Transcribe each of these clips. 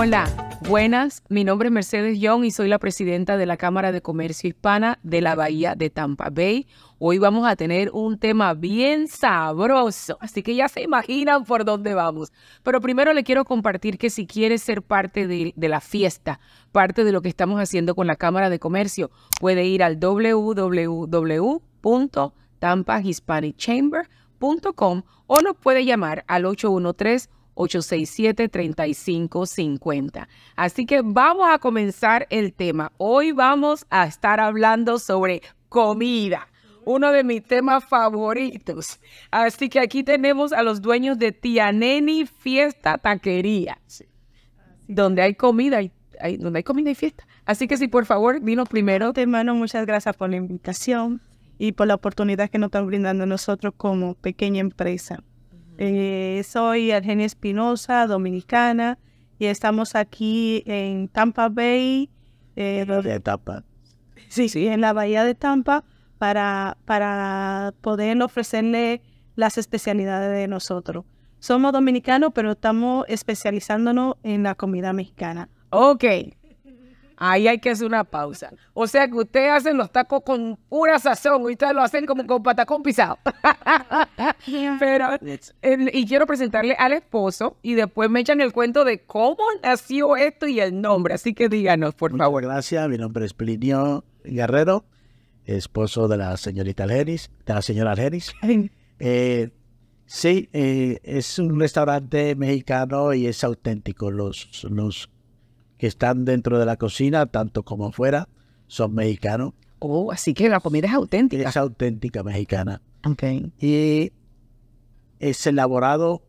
Hola, buenas. Mi nombre es Mercedes Young y soy la presidenta de la Cámara de Comercio Hispana de la Bahía de Tampa Bay. Hoy vamos a tener un tema bien sabroso, así que ya se imaginan por dónde vamos. Pero primero le quiero compartir que si quieres ser parte de, de la fiesta, parte de lo que estamos haciendo con la Cámara de Comercio, puede ir al www.tampahispanicchamber.com o nos puede llamar al 813 867-3550. Así que vamos a comenzar el tema. Hoy vamos a estar hablando sobre comida, uno de mis temas favoritos. Así que aquí tenemos a los dueños de Tianeni Fiesta Taquería, donde hay comida y hay, donde hay comida y fiesta. Así que sí, por favor, dinos primero. Hermano, muchas gracias por la invitación y por la oportunidad que nos están brindando nosotros como pequeña empresa. Eh, soy Argenia Espinosa, dominicana, y estamos aquí en Tampa Bay. Eh, de Tampa. Sí, sí, en la bahía de Tampa para, para poder ofrecerle las especialidades de nosotros. Somos dominicanos, pero estamos especializándonos en la comida mexicana. Ok. Ahí hay que hacer una pausa. O sea que ustedes hacen los tacos con pura sazón, ustedes lo hacen como con patacón pisado. Pero, el- y quiero presentarle al esposo y después me echan el cuento de cómo nació esto y el nombre. Así que díganos, por Muchas favor. gracias. Mi nombre es Plinio Guerrero, esposo de la señorita Algeris, de la señora Algeris. Eh, sí, eh, es un restaurante mexicano y es auténtico. Los, los que están dentro de la cocina, tanto como fuera, son mexicanos. Oh, así que la comida es auténtica. Es auténtica mexicana. Ok. Y es elaborado,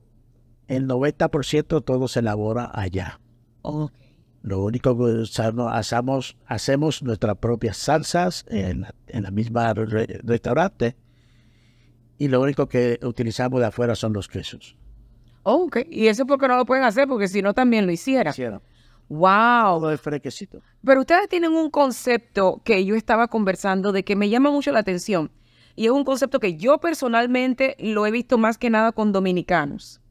el 90% todo se elabora allá. Ok. Lo único que usamos, hacemos, hacemos nuestras propias salsas en, en la misma re- restaurante y lo único que utilizamos de afuera son los quesos. Oh, ok. Y eso porque no lo pueden hacer, porque si no también lo hiciera. Wow. Todo es fresquecito. Pero ustedes tienen un concepto que yo estaba conversando de que me llama mucho la atención. Y es un concepto que yo personalmente lo he visto más que nada con dominicanos.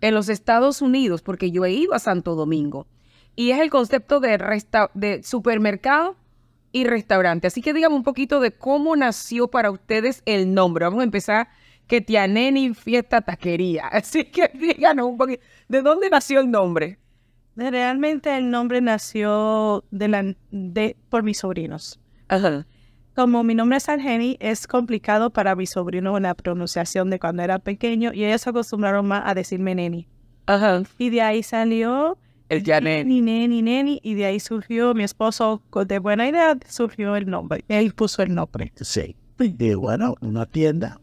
En los Estados Unidos, porque yo he ido a Santo Domingo. Y es el concepto de, resta- de supermercado y restaurante. Así que dígame un poquito de cómo nació para ustedes el nombre. Vamos a empezar que Tianeni Fiesta Taquería. Así que díganos un poquito, ¿de dónde nació el nombre? Realmente el nombre nació de la, de, por mis sobrinos. Ajá. Como mi nombre es Argeni, es complicado para mis sobrinos la pronunciación de cuando era pequeño y ellos se acostumbraron más a decirme neni. Ajá. Y de ahí salió El Tianeni. Neni, neni, neni, y de ahí surgió mi esposo, de buena idea, surgió el nombre. Él puso el nombre. Sí. Y bueno, una tienda,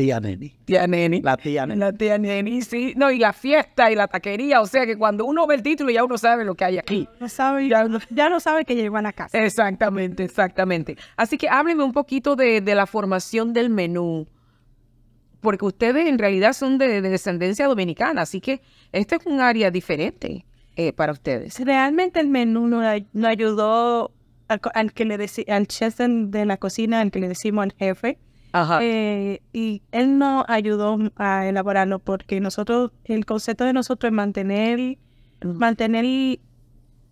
tía Neni. Tía Neni. La tía Neni. La tía Neni, sí. No, y la fiesta y la taquería. O sea que cuando uno ve el título ya uno sabe lo que hay aquí. No sabe, ya, ya no sabe que llegó a la casa. Exactamente, exactamente. Así que hábleme un poquito de, de la formación del menú. Porque ustedes en realidad son de, de descendencia dominicana. Así que este es un área diferente eh, para ustedes. Realmente el menú nos, ay- nos ayudó al, que le al chef de, de la cocina, al que le decimos al jefe, Ajá. eh, y él nos ayudó a elaborarlo porque nosotros, el concepto de nosotros es mantener, mantener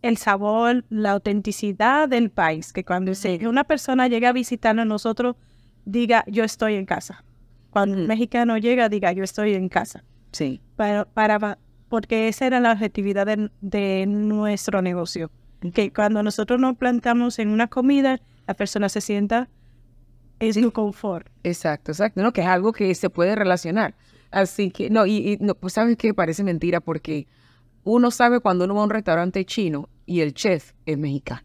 el sabor, la autenticidad del país, que cuando se- una persona llega a visitarnos, nosotros diga yo estoy en casa. Cuando un mexicano llega, diga yo estoy en casa sí. para, para, porque esa era la objetividad de, de nuestro negocio. Que cuando nosotros nos plantamos en una comida, la persona se sienta en su confort. Exacto, exacto. No, que es algo que se puede relacionar. Así que, no, y, y, no, pues sabes que parece mentira porque uno sabe cuando uno va a un restaurante chino y el chef es mexicano.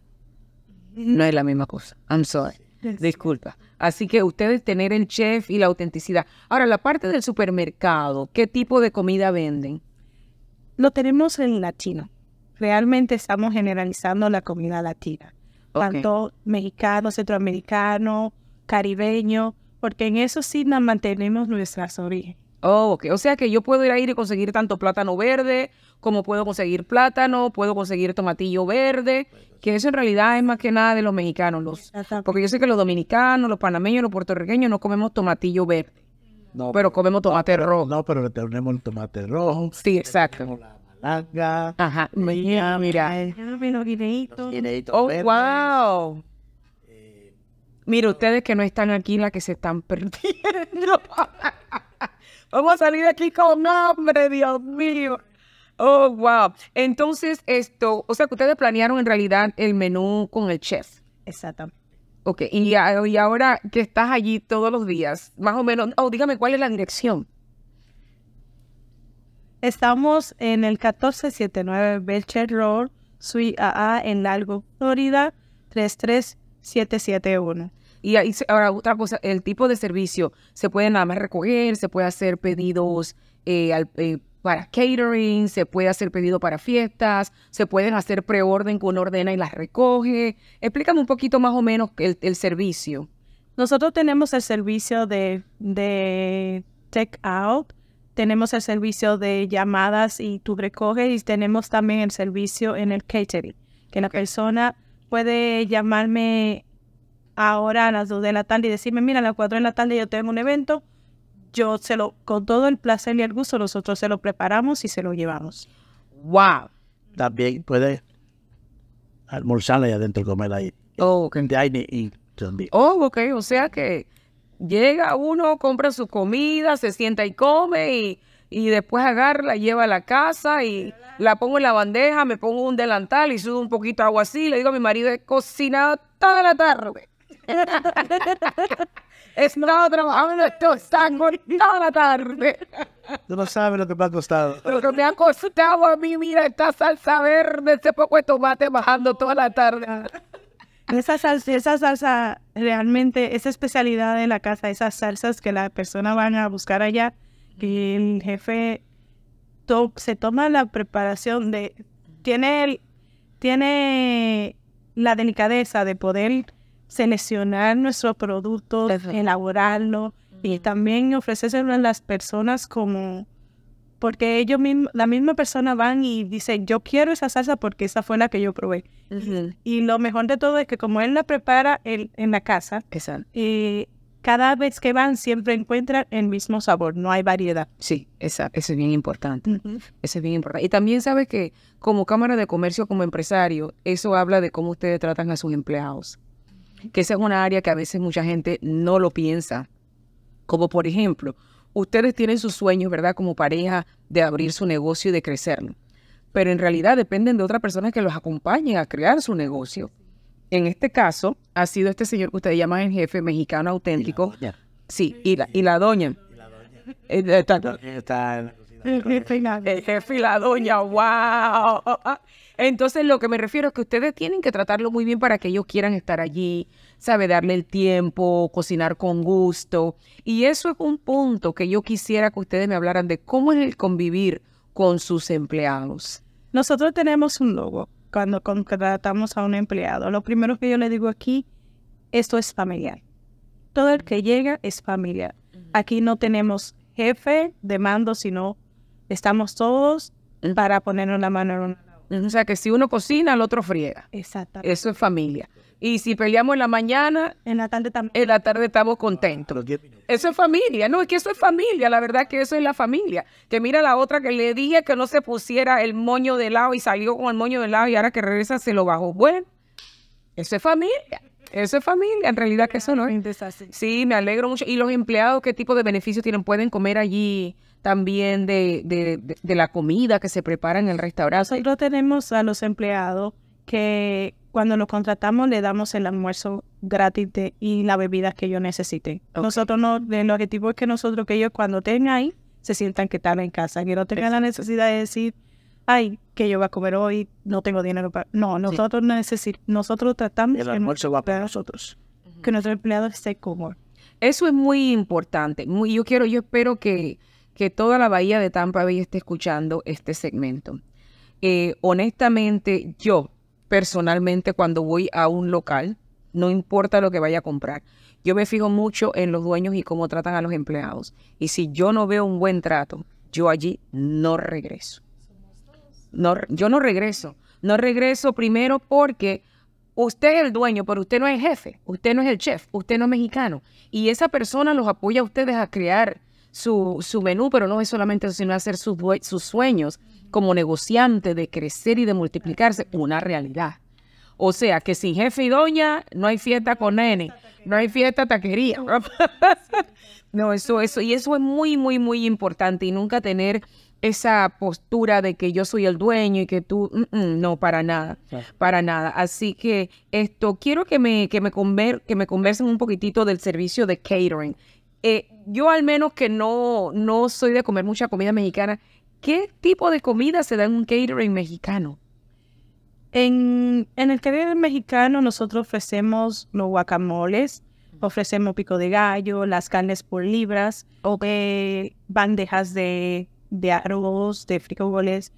No es la misma cosa. I'm sorry. Disculpa. Así que ustedes tener el chef y la autenticidad. Ahora, la parte del supermercado, ¿qué tipo de comida venden? Lo tenemos en latino. Realmente estamos generalizando la comida latina. Tanto mexicano, centroamericano, caribeño, porque en eso sí nos mantenemos nuestras orígenes. Oh, ok. O sea que yo puedo ir a ir y conseguir tanto plátano verde, como puedo conseguir plátano, puedo conseguir tomatillo verde, que eso en realidad es más que nada de los mexicanos. Los, porque yo sé que los dominicanos, los panameños, los puertorriqueños no comemos tomatillo verde, No, pero comemos tomate rojo. no, pero tenemos el tomate rojo. Sí, exacto. Tenemos la malanga, Ajá, mira, mira. Los guineitos. guineitos Oh, verdes. wow. Mira, ustedes que no están aquí, la que se están perdiendo. Vamos a salir de aquí con hambre, Dios mío. Oh, wow. Entonces, esto, o sea, que ustedes planearon en realidad el menú con el chef. Exactamente. Ok, y, y ahora que estás allí todos los días, más o menos, oh, dígame cuál es la dirección. Estamos en el 1479 Belcher Road, Suite AA en Largo, Florida, 33771. Y ahí, ahora otra cosa, el tipo de servicio, se puede nada más recoger, se puede hacer pedidos eh, al- eh, para catering, se puede hacer pedido para fiestas, se pueden hacer preorden uno ordena y las recoge. Explícame un poquito más o menos el, el servicio. Nosotros tenemos el servicio de, de take out, tenemos el servicio de llamadas y tú recoges y tenemos también el servicio en el catering, que la persona puede llamarme ahora a las 2 de la tarde y decirme, mira, a las 4 de la tarde yo tengo un evento, yo se lo, con todo el placer y el gusto, nosotros se lo preparamos y se lo llevamos. ¡Wow! También puede almorzar allá adentro, comer ahí. Oh, ok. In también. Oh, ok, o sea que llega uno, compra su comida, se sienta y come y, y después agarra, la lleva a la casa y la pongo en la bandeja, me pongo un delantal y subo un poquito de agua así, le digo a mi marido, he cocinado toda la tarde. He estado trabajando estos tacos toda la tarde. Tú no sabes lo que me ha costado. Lo que me ha costado a mí, mira, esta salsa verde, este poco de tomate bajando toda la tarde. Esa salsa, esa salsa realmente, esa especialidad de la casa, esas salsas que la persona van a buscar allá, el jefe to- se toma la preparación de, tiene, el- tiene la delicadeza de poder seleccionar nuestros productos, elaborarlo y también ofrecérselo a las personas como porque ellos mismos, la misma persona van y dicen, yo quiero esa salsa porque esa fue la que yo probé. Y lo mejor de todo es que como él la prepara él- en la casa, Exacto. eh, cada vez que van siempre encuentran el mismo sabor, no hay variedad. Sí, esa, eso es bien importante. Eso es bien importante. Y también sabe que como Cámara de Comercio, como empresario, eso habla de cómo ustedes tratan a sus empleados. Que esa es una área que a veces mucha gente no lo piensa. Como por ejemplo, ustedes tienen sus sueños, ¿verdad? Como pareja de abrir su negocio y de crecerlo. Pero en realidad dependen de otra persona que los acompañe a crear su negocio. En este caso, ha sido este señor que ustedes llaman el jefe mexicano auténtico. doña. Sí, y la, y la doña. Eh, está- Está en la cocina. el jefe y la doña, wow. Entonces lo que me refiero es que ustedes tienen que tratarlo muy bien para que ellos quieran estar allí, sabe, darle el tiempo, cocinar con gusto. Y eso es un punto que yo quisiera que ustedes me hablaran de cómo es el convivir con sus empleados. Nosotros tenemos un logo cuando contratamos a un empleado. Lo primero que yo le digo aquí, esto es familiar. Todo el que llega es familiar. Aquí no tenemos jefe de mando, sino estamos todos para ponernos la mano en una O sea que si uno cocina, el otro friega. Exactamente. Eso es familia. Y si peleamos en la mañana, En la tarde también. en la tarde estamos contentos. Los 10 minutos. Eso es familia, no, es que eso es familia, la verdad que eso es la familia. Que mira la otra que le dije que no se pusiera el moño de lado y salió con el moño de lado y ahora que regresa se lo bajó. Bueno, eso es familia, eso es familia, en realidad que eso no es. Sí, me alegro mucho. ¿Y los empleados qué tipo de beneficios tienen? ¿Pueden comer allí también de, de, de- de la comida que se prepara en el restaurante? Nosotros tenemos a los empleados que cuando los contratamos le damos el almuerzo gratis de- y la bebida que ellos necesiten. Nosotros no, el objetivo es que nosotros, que ellos cuando estén ahí, se sientan que están en casa, que no tengan la necesidad de decir, ay, que yo voy a comer hoy, no tengo dinero para... No, nosotros necesitamos, nosotros tratamos El que almuerzo va para nosotros. que nuestro empleado esté cómodo. Eso es muy importante. Muy, yo quiero, yo espero que, que toda la bahía de Tampa Bay esté escuchando este segmento. Eh, honestamente, yo personalmente cuando voy a un local, no importa lo que vaya a comprar, yo me fijo mucho en los dueños y cómo tratan a los empleados. Y si yo no veo un buen trato, yo allí no regreso. No, yo no regreso. No regreso primero porque usted es el dueño, pero usted no es jefe, usted no es el chef, usted no es mexicano. Y esa persona los apoya a ustedes a crear su, su menú, pero no es solamente eso, sino hacer sus sueños como negociante de crecer y de multiplicarse una realidad. O sea, que sin jefe y doña no hay fiesta con nene, no hay fiesta taquería. no, eso, eso, y eso es muy, muy, muy importante y nunca tener esa postura de que yo soy el dueño y que tú, mm, mm, no, para nada, para nada. Así que esto, quiero que me, que me, conver, que me conversen un poquitito del servicio de catering. Eh, yo al menos que no, no soy de comer mucha comida mexicana, ¿qué tipo de comida se da en un catering mexicano? En, en el catering mexicano nosotros ofrecemos los guacamoles, ofrecemos pico de gallo, las carnes por libras, o bandejas de de arroz, de frijoles,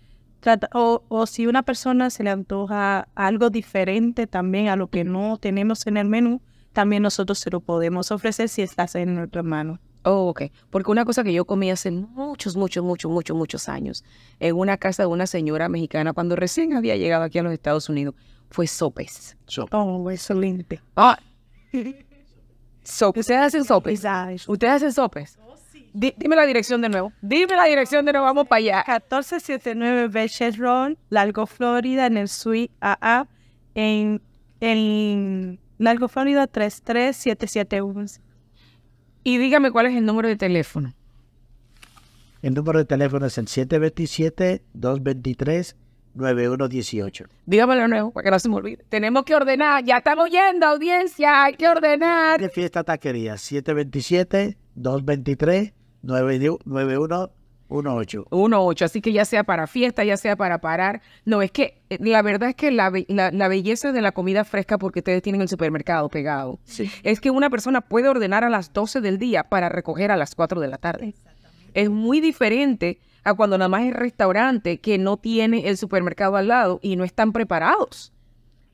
o, o, si una persona se le antoja algo diferente también a lo que no tenemos en el menú, también nosotros se lo podemos ofrecer si está en nuestra mano. Oh, ok. Porque una cosa que yo comí hace muchos, muchos, muchos, muchos, muchos años en una casa de una señora mexicana cuando recién había llegado aquí a los Estados Unidos fue sopes. Oh, excelente. Ah. Ustedes hacen sopes. Ustedes hacen sopes dime la dirección de nuevo. Dime la dirección de nuevo, vamos para allá. 1479 Beches Road, Largo, Florida, en el Suite AA, en, en Largo, Florida 33771. Y dígame cuál es el número de teléfono. El número de teléfono es el 727-223-9118. Dígamelo de nuevo, para que no se me olvide. Tenemos que ordenar, ya estamos yendo, audiencia, hay que ordenar. De fiesta taquería, 727 223 9118. 18, así que ya sea para fiesta, ya sea para parar. No, es que eh, la verdad es que la, belleza de la comida fresca, porque ustedes tienen el supermercado pegado, es que una persona puede ordenar a las 12 del día para recoger a las 4 de la tarde. Es muy diferente a cuando nada más es restaurante que no tiene el supermercado al lado y no están preparados.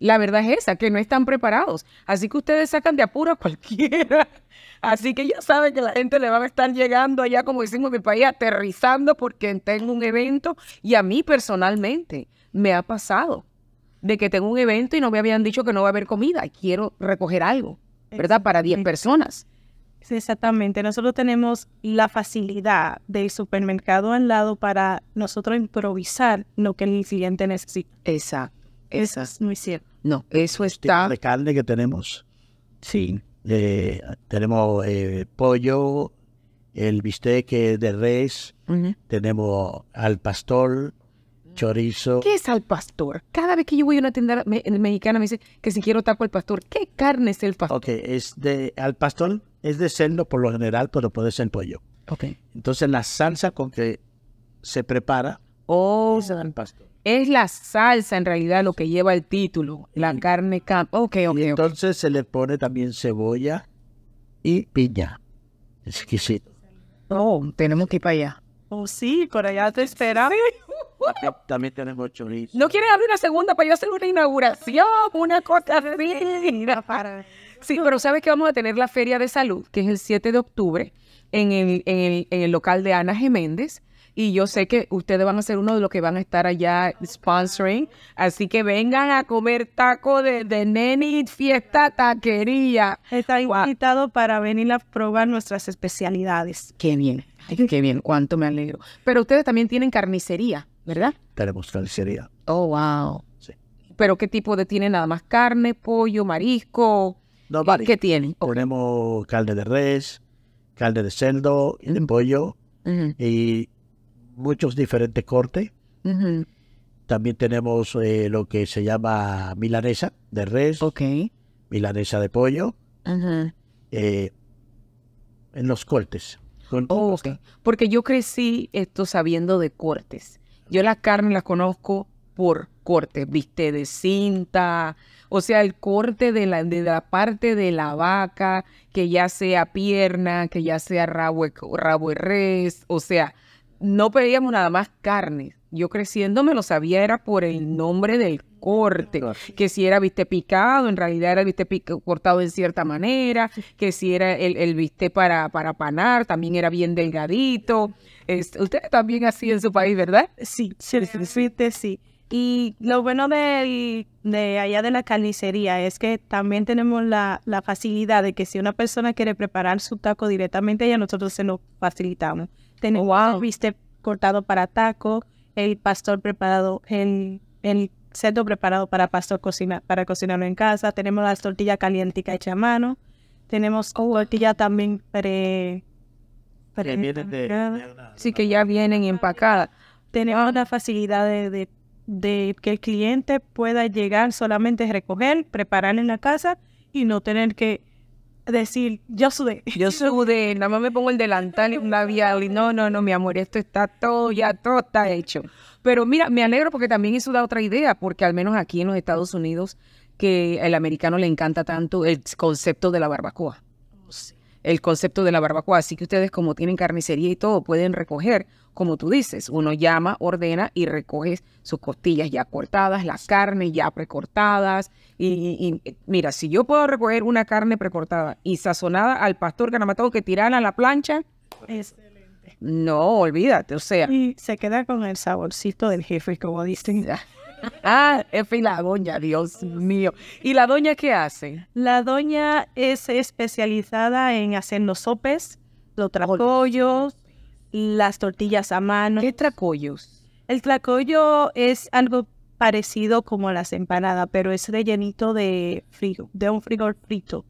La verdad es esa, que no están preparados. Así que ustedes sacan de apuro a cualquiera. Así que ya saben que la gente le va a estar llegando allá, como decimos en mi país, aterrizando porque tengo un evento. Y a mí personalmente me ha pasado de que tengo un evento y no me habían dicho que no va a haber comida. Quiero recoger algo, ¿verdad? Para 10 personas. Sí, exactamente. Nosotros tenemos la facilidad del supermercado al lado para nosotros improvisar lo que el cliente necesita. Exacto. Eso es muy cierto. No, eso está... de carne que tenemos. Sí. Eh, tenemos eh, pollo, el bistec de res, tenemos al pastor, chorizo. ¿Qué es al pastor? Cada vez que yo voy a una tienda mexicana me dice que si quiero taco al pastor. ¿Qué carne es el pastor? Ok, es de, al pastor es de cerdo por lo general, pero puede ser pollo. Ok. Entonces la salsa con que se prepara oh. es al pastor. Es la salsa en realidad lo que lleva el título, la carne camp. Ok, ok. Y entonces se le pone también cebolla y piña. Exquisito. Oh, tenemos que ir para allá. Oh, sí, por allá te esperaba. También tenemos chorizo. ¿No quieren abrir una segunda para yo hacer una inauguración? Una cosa así. Sí, pero ¿sabes que vamos a tener la Feria de Salud, que es el 7 de octubre, en el, en el, en el local de Ana Geméndez? Y yo sé que ustedes van a ser uno de los que van a estar allá sponsoring. Así que vengan a comer taco de, de Neni Fiesta Taquería. Está invitado para venir a probar nuestras especialidades. Qué bien, qué bien, cuánto me alegro. Pero ustedes también tienen carnicería, ¿verdad? Tenemos carnicería. Oh, wow. Sí. ¿Pero qué tipo de tienen? ¿Nada más carne, pollo, marisco? No, ¿Qué tienen? Tenemos carne de res, carne de cerdo y de pollo. Y muchos diferentes cortes. También tenemos eh, lo que se llama milanesa de res, okay. milanesa de pollo, eh, en los cortes. Oh, Porque yo crecí esto sabiendo de cortes. Yo la carne la conozco por cortes, viste, de cinta, o sea, el corte de la, de la parte de la vaca, que ya sea pierna, que ya sea rabo, rabo de res, o sea, no pedíamos nada más carne. Yo creciendo me lo sabía era por el nombre del corte, que si era viste picado, en realidad era viste cortado en cierta manera, que si era el, el viste para, para panar, también era bien delgadito. Ustedes también así en su país, ¿verdad? Sí, sí, sí. sí. Y lo bueno de, de allá de la carnicería es que también tenemos la, la facilidad de que si una persona quiere preparar su taco directamente, ya nosotros se lo facilitamos. Tenemos, oh, viste, cortado para taco, el pastor preparado, el, el cerdo preparado para pastor cocina, para cocinarlo en casa. Tenemos las tortillas calientes hechas a mano. Tenemos tortilla también pre, Que pre- de, de una- Sí, que ya vienen empacadas. tenemos la facilidad de, de- de que el cliente pueda llegar solamente a recoger, preparar en la casa y no tener que decir, yo sudé. Yo sudé, nada más me pongo el delantal y un labial y no, no, no, mi amor, esto está todo, ya todo está hecho. Pero mira, me alegro porque también eso da otra idea, porque al menos aquí en los Estados Unidos, que el americano le encanta tanto el concepto de la barbacoa. El concepto de la barbacoa. Así que ustedes, como tienen carnicería y todo, pueden recoger, como tú dices, uno llama, ordena y recoge sus costillas ya cortadas, las carnes ya precortadas. Y, y- y, mira, si yo puedo recoger una carne precortada y sazonada al pastor que nada más tengo que tirarla a la plancha, Excelente. no, olvídate, o sea. Y se queda con el saborcito del jefe, como dicen. Ah, F y la doña, Dios mío. ¿Y la doña qué hace? La doña es especializada en hacer los sopes, los tracollos, las tortillas a mano. ¿Qué tracollos? El tlacoyo es algo parecido como a las empanadas, pero es rellenito de frigo, de un frijol frito,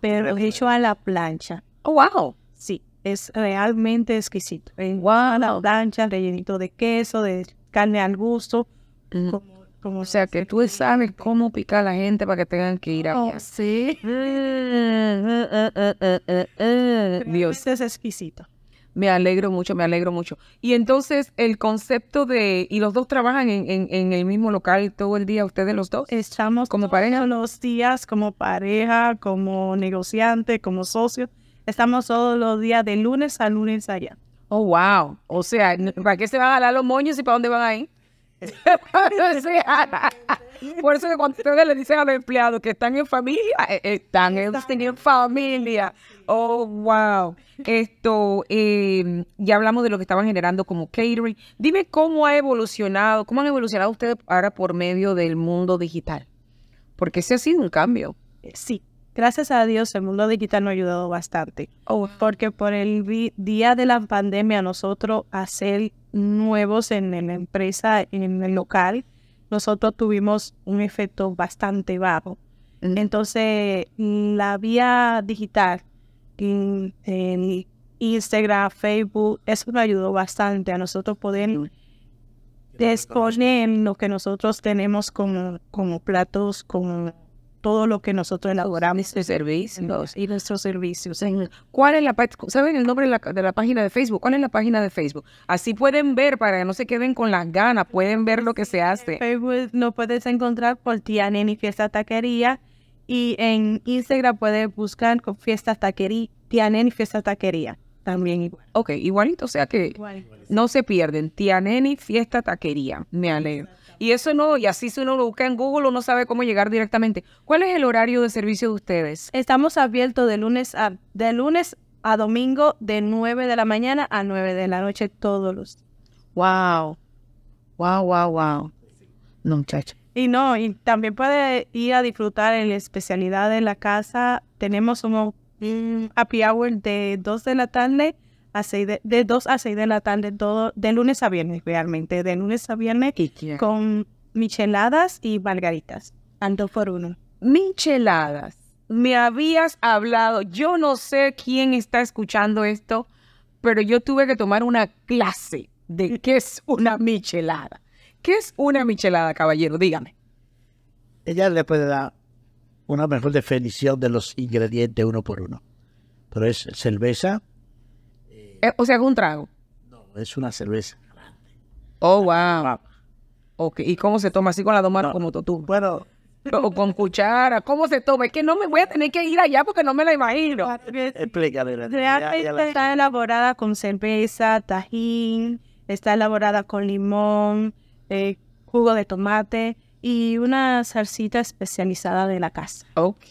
pero hecho a la plancha. Oh, wow. Sí, es realmente exquisito. En Wow. a la plancha, rellenito de queso, de carne al gusto, Mm. como, como O sea, que tú sabes cómo picar a la gente para que tengan que ir Oh, allá. sí. Dios, Realmente es exquisito. Me alegro mucho, me alegro mucho. Y entonces el concepto de, y los dos trabajan en, en- en el mismo local todo el día, ustedes los dos. Estamos ¿Como todos pareja? los días como pareja, como negociante, como socio. Estamos todos los días de lunes a lunes allá. Oh, wow. O sea, ¿para qué se van a jalar los moños y para dónde van a ir? Por eso que cuando ustedes le dicen a los empleados que están en familia, eh, eh, están en, en familia. Oh, wow. Esto, eh, ya hablamos de lo que estaban generando como catering. Dime cómo ha evolucionado, cómo han evolucionado ustedes ahora por medio del mundo digital. Porque ese ha sido un cambio. Sí, gracias a Dios el mundo digital nos ha ayudado bastante. Oh, Porque por el día de la pandemia nosotros hacer nuevos en, en la empresa, en el local, nosotros tuvimos un efecto bastante bajo. Entonces, la vía digital, en, en Instagram, Facebook, eso nos ayudó bastante a nosotros poder exponer lo que nosotros tenemos como, como platos, como todo lo que nosotros elaboramos servicios. y nuestros servicios. ¿Cuál es la página? ¿Saben el nombre de la, de la página de Facebook? ¿Cuál es la página de Facebook? Así pueden ver, para que no se queden con las ganas, pueden ver lo que se hace. Facebook lo puedes encontrar por Tía Neni Fiesta Taquería y en Instagram puedes buscar con Fiesta Taquería, Tía Neni Fiesta Taquería, también igual. Ok, igualito, o sea que no se pierden. Tía Neni, fiesta, taquería. Me alegro. Y eso no, y así si uno lo busca en Google, uno sabe cómo llegar directamente. ¿Cuál es el horario de servicio de ustedes? Estamos abiertos de lunes a de lunes a domingo de 9 de la mañana a 9 de la noche todos los Wow. Wow, wow, wow. No, muchacha. Y no, y también puede ir a disfrutar en la especialidad de la casa. Tenemos un, un happy hour de 2 de la tarde a 6 de, de 2 a 6 de la tarde, todo de lunes a viernes realmente, de lunes a viernes con micheladas y margaritas, ando por uno. Micheladas. Me habías hablado, yo no sé quién está escuchando esto, pero yo tuve que tomar una clase de qué es una michelada. ¿Qué es una michelada, caballero? Dígame. Ella le puede dar una mejor definición de los ingredientes uno por uno. Pero es cerveza, Eh, o sea, es un trago. no, es una cerveza. Oh, wow. Ah, Ok, ¿y cómo se toma? Así con la dos manos No. como tú. Bueno, O con cuchara. ¿Cómo se toma? Es que no me voy a tener que ir allá porque no me la imagino. ya Realmente está elaborada con cerveza, tajín, está elaborada con limón, eh, jugo de tomate y una salsita especializada de la casa. Ok.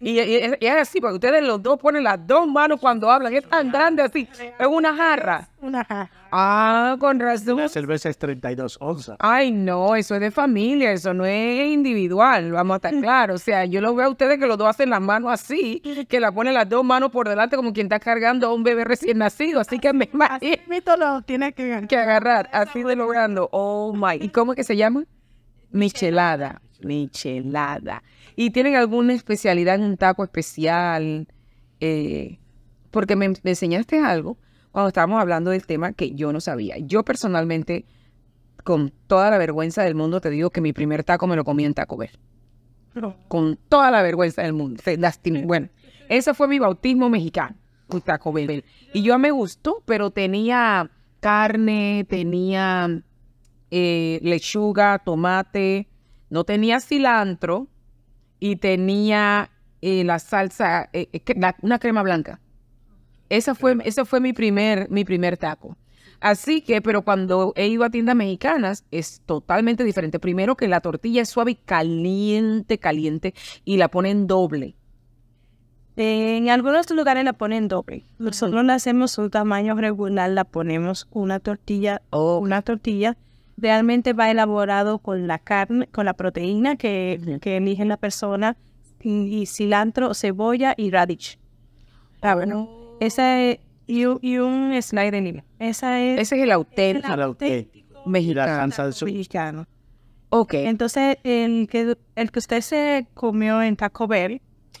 Y, y- y- es así, porque ustedes los dos ponen las dos manos cuando hablan. Es tan grande así. Es una jarra. Una jarra. Ah, con razón. La cerveza es 32 onzas. Ay, no, eso es de familia, eso no es individual, vamos a estar claros. O sea, yo lo veo a ustedes que los dos hacen las manos así, que la ponen las dos manos por delante como quien está cargando a un bebé recién nacido, así que me imagino Mito lo tiene que que agarrar, así de logrando. Oh my. ¿Y cómo es que se llama? Michelada. Michelada. ¿Y tienen alguna especialidad en un taco especial? Eh, porque me, me enseñaste algo cuando estábamos hablando del tema que yo no sabía. Yo personalmente, con toda la vergüenza del mundo, te digo que mi primer taco me lo comí en Taco Bell. Con toda la vergüenza del mundo. Bueno, ese fue mi bautismo mexicano, un Taco Bell. Y yo me gustó, pero tenía carne, tenía eh, lechuga, tomate, no tenía cilantro y tenía eh, la salsa, eh, eh, la- una crema blanca. Esa fue, ese fue mi primer, mi primer taco. Así que, pero cuando he ido a tiendas mexicanas es totalmente diferente. Primero que la tortilla es suave y caliente, caliente, y la ponen doble. En algunos lugares la ponen doble. Nosotros la hacemos un tamaño regular, la ponemos una tortilla o una tortilla. Realmente va elaborado con la carne, con la proteína que, que elige la persona, y, y cilantro, cebolla y radish. Ah, bueno. Esa es, y, un- y un slide de limón. Esa es Ese es el auténtico Para auténtico. Mexicano. salsa de su... mexicano. Ok. Entonces, el que, el que usted se comió en Taco Bell,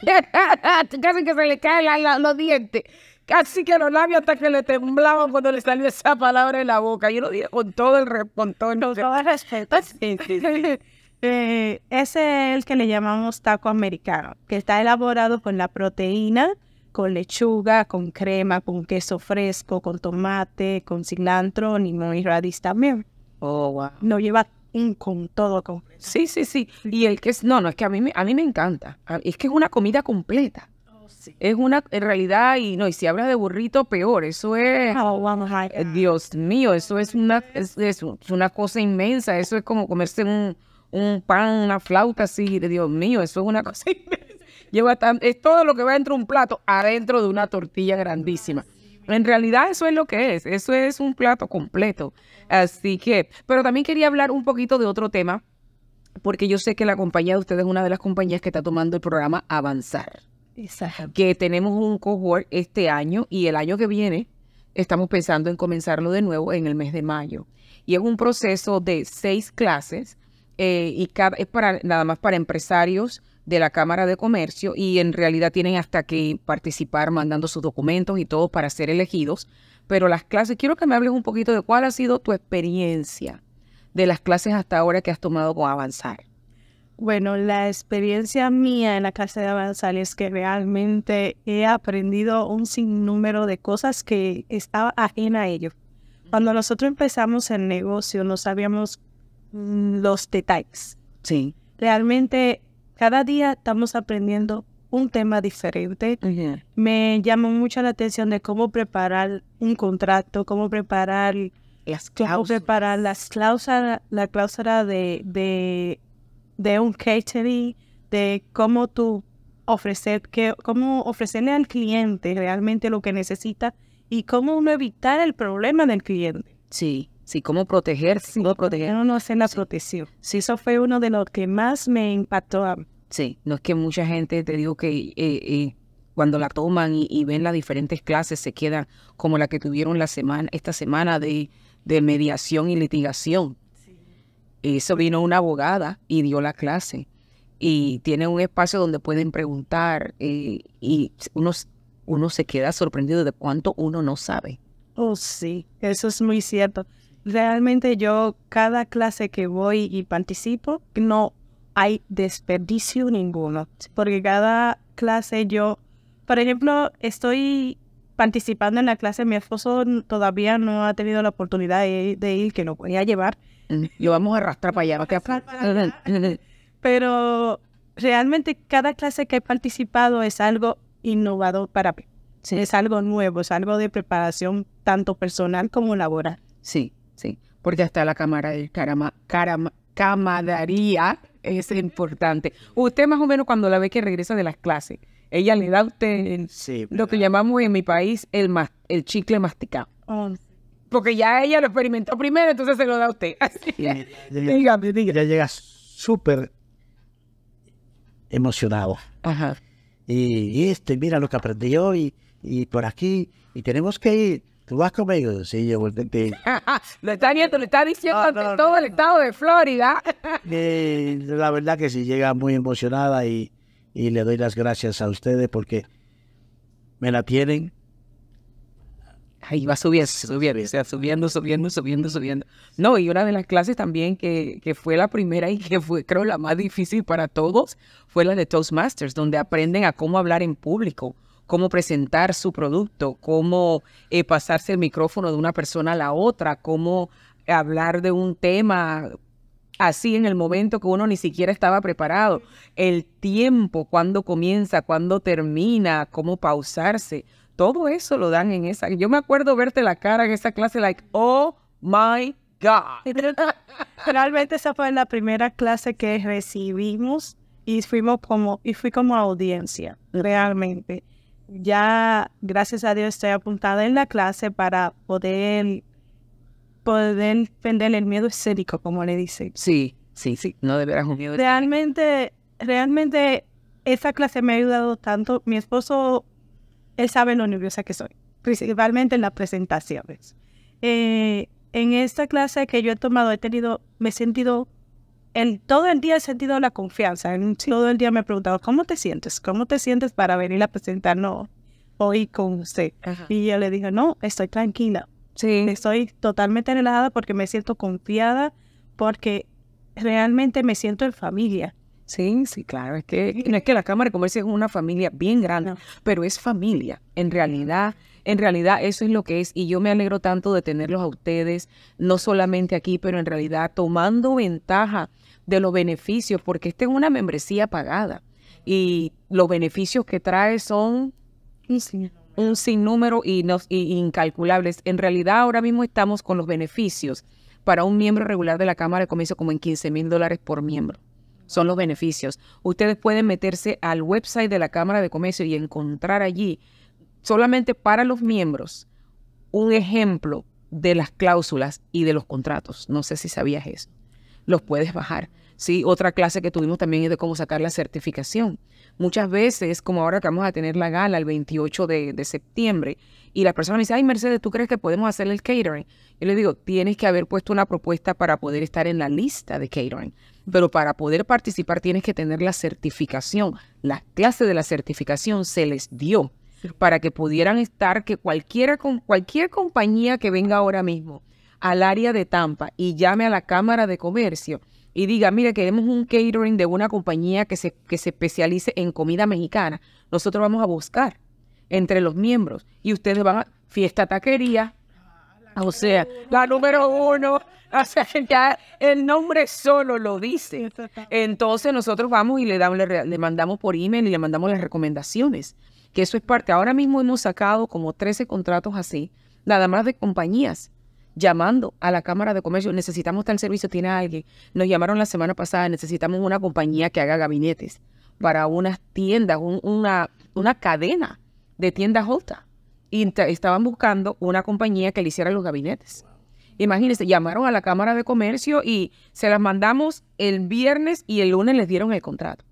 Casi que se le caen los dientes. Casi que los labios hasta que le temblaban cuando le salió esa palabra de la boca. Yo lo dije con todo el re- con todo el con todo el respeto, eh, ese es el que le llamamos taco americano, que está elaborado con la proteína, con lechuga, con crema, con queso fresco, con tomate, con cilantro, limón y radish también. Oh, wow. No lleva un con todo con Sí, sí, sí. Y el que es, no, no, es que a mí, me- a mí me encanta. Es que es una comida completa. Es una, en realidad, y no, y si hablas de burrito, peor. Eso es, Oh, vamos a- eh, Dios mío, eso es una, es, es una cosa inmensa. Eso es como comerse un, un pan, una flauta así. Dios mío, eso es una cosa inmensa. Lleva tan, es todo lo que va dentro de un plato, adentro de una tortilla grandísima. En realidad eso es lo que es, eso es un plato completo. Así que, pero también quería hablar un poquito de otro tema, porque yo sé que la compañía de ustedes es una de las compañías que está tomando el programa Avanzar Que tenemos un cohort este año y el año que viene estamos pensando en comenzarlo de nuevo en el mes de mayo. Y es un proceso de seis clases eh, y cada, es para nada más para empresarios de la Cámara de Comercio y en realidad tienen hasta que participar mandando sus documentos y todo para ser elegidos. Pero las clases, quiero que me hables un poquito de cuál ha sido tu experiencia de las clases hasta ahora que has tomado con Avanzar. Bueno, la experiencia mía en la clase de avanzar es que realmente he aprendido un sinnúmero de cosas que estaba ajena a ello. Cuando nosotros empezamos el negocio no sabíamos mm, los detalles. Sí. Realmente cada día estamos aprendiendo un tema diferente. Me llamó mucho la atención de cómo preparar un contrato, cómo preparar Las cómo cláusulas. preparar las cláusulas, la cláusula de, de, de un catering, de cómo tú ofrecer, que, cómo ofrecerle al cliente realmente lo que necesita y cómo uno evitar el problema del cliente. Sí, sí, cómo protegerse, cómo proteger. Uno no hacer la protección. Sí, eso fue uno de los que más me impactó a mí. Sí, no es que mucha gente, te digo que eh, eh, cuando la toman y, y ven las diferentes clases se quedan como la que tuvieron la semana, esta semana de, de mediación y litigación. Eso vino una abogada y dio la clase. Y tiene un espacio donde pueden preguntar eh, y uno, uno se queda sorprendido de cuánto uno no sabe. Oh, sí, eso es muy cierto. Realmente yo, cada clase que voy y participo, no hay desperdicio ninguno. Porque cada clase yo, por ejemplo, estoy participando en la clase, mi esposo todavía no ha tenido la oportunidad de, de ir, que lo voy a llevar. Lo vamos a arrastrar para allá. para que- Arrastrar para Pero realmente cada clase que he participado es algo innovador para mí. Sí. Es algo nuevo, es algo de preparación tanto personal como laboral. Sí, sí, porque hasta la cámara de carama, carama- camaradería es importante. Usted más o menos cuando la ve que regresa de las clases, ella le da a usted Sí, lo que llamamos en mi país el, mas- el chicle masticado. Oh, Porque ya ella lo experimentó primero, entonces se lo da a usted. Así Ya, ya- dígame, dígame. ya llegas súper emocionado. Ajá. Y, y este, mira lo que aprendí hoy, y por aquí, y tenemos que ir. ¿Tú vas conmigo? Sí, yo voy contigo. Ajá. Lo está, diciendo, lo está diciendo No, ante no, todo el estado de Florida. Eh, la verdad que sí, llega muy emocionada y, y le doy las gracias a ustedes porque me la tienen. Ahí va subiendo, subiendo, o sea, subiendo, subiendo, subiendo, subiendo. No, y una de las clases también que, que fue la primera y que fue, creo, la más difícil para todos, fue la de Toastmasters, donde aprenden a cómo hablar en público, cómo presentar su producto, cómo eh, pasarse el micrófono de una persona a la otra, cómo hablar de un tema así en el momento que uno ni siquiera estaba preparado. El tiempo, cuándo comienza, cuándo termina, cómo pausarse. Todo eso lo dan en esa. Yo me acuerdo verte la cara en esa clase, like, oh my God. Realmente esa fue la primera clase que recibimos y fuimos como, y fui como audiencia, realmente. Ya, gracias a Dios, estoy apuntada en la clase para poder, poder vender el miedo escénico, como le dicen. Sí, sí, sí, no de veras un miedo. Realmente, realmente, esa clase me ha ayudado tanto. Mi esposo, él sabe lo nerviosa que soy, principalmente en las presentaciones. Eh, en esta clase que yo he tomado, he tenido, me he sentido, el, todo el día he sentido la confianza. En- Todo el día me he preguntado, ¿cómo te sientes? ¿Cómo te sientes para venir a presentarnos hoy con usted? Ajá. Y yo le dije, no, estoy tranquila. Sí, Estoy totalmente relajada porque me siento confiada, porque realmente me siento en familia. Sí, sí, claro. Es que, no es que la Cámara de Comercio es una familia bien grande, No. pero es familia. En realidad, en realidad eso es lo que es. Y yo me alegro tanto de tenerlos a ustedes, no solamente aquí, pero en realidad tomando ventaja de los beneficios, porque esta es una membresía pagada. Y los beneficios que trae son un sinnúmero y, no- y incalculables. En realidad, ahora mismo estamos con los beneficios para un miembro regular de la Cámara de Comercio como en 15 mil dólares por miembro. Son los beneficios. Ustedes pueden meterse al website de la Cámara de Comercio y encontrar allí, solamente para los miembros, un ejemplo de las cláusulas y de los contratos. No sé si sabías eso. Los puedes bajar. Sí, otra clase que tuvimos también es de cómo sacar la certificación. Muchas veces, como ahora que vamos a tener la gala el 28 de, de septiembre, y la persona me dice, ay Mercedes, ¿tú crees que podemos hacer el catering? Yo le digo, tienes que haber puesto una propuesta para poder estar en la lista de catering. Pero para poder participar tienes que tener la certificación. La clase de la certificación se les dio para que pudieran estar, que cualquiera, cualquier compañía que venga ahora mismo al área de Tampa y llame a la Cámara de Comercio y diga, mire, queremos un catering de una compañía que se, que se especialice en comida mexicana, nosotros vamos a buscar entre los miembros y ustedes van a fiesta taquería, o sea, la número uno, o sea, ya el nombre solo lo dice. Entonces nosotros vamos y le, damos, le, mandamos por email y le mandamos las recomendaciones. Que eso es parte. Ahora mismo hemos sacado como 13 contratos así, nada más de compañías, llamando a la Cámara de Comercio. Necesitamos tal servicio, tiene alguien. Nos llamaron la semana pasada, necesitamos una compañía que haga gabinetes para unas tiendas, un- una, una cadena de tiendas Holta. Y estaban buscando una compañía que le hiciera los gabinetes. Imagínense, llamaron a la Cámara de Comercio y se las mandamos el viernes y el lunes les dieron el contrato.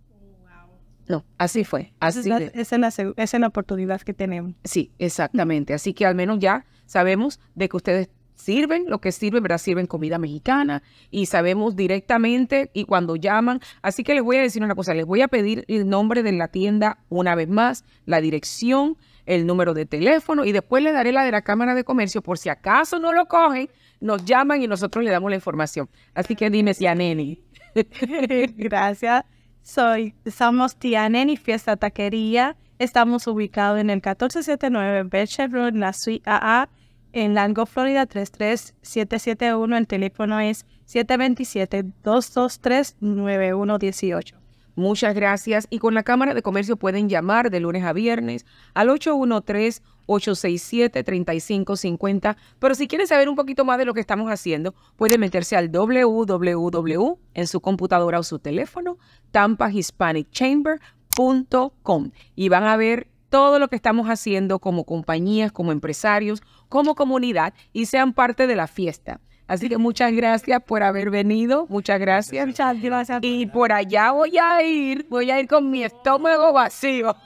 No, así fue. Esa es, Así la, esa es la esa es la oportunidad que tenemos. Sí, exactamente. Así que al menos ya sabemos de que ustedes sirven lo que sirven, ¿verdad? Sirven comida mexicana y sabemos directamente y cuando llaman. Así que les voy a decir una cosa, les voy a pedir el nombre de la tienda una vez más, la dirección, el número de teléfono y después le daré la de la Cámara de Comercio por si acaso no lo cogen, nos llaman y nosotros le damos la información. Así que dime, si Neni. Gracias. Soy, somos Tía Neni Fiesta Taquería. Estamos ubicados en el 1479 Berkshire Road, en la Suite AA, en Lango, Florida 33771. El teléfono es 727-223-9118. Muchas gracias. Y con la Cámara de Comercio pueden llamar de lunes a viernes al 813-867-3550. Pero si quieren saber un poquito más de lo que estamos haciendo, pueden meterse al www en su computadora o su teléfono, tampahispanicchamber.com y van a ver todo lo que estamos haciendo como compañías, como empresarios, como comunidad y sean parte de la fiesta. Así que muchas gracias por haber venido, muchas gracias. Muchas gracias. Y por allá voy a ir, voy a ir con mi estómago vacío.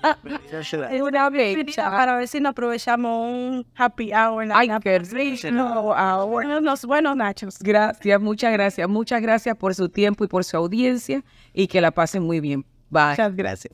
Es una fecha. Para ver si nos aprovechamos un happy hour. En la Ay, qué rico. Ahora. Unos buenos nachos. Gracias, muchas gracias. Muchas gracias por su tiempo y por su audiencia y que la pasen muy bien. Bye. Muchas gracias.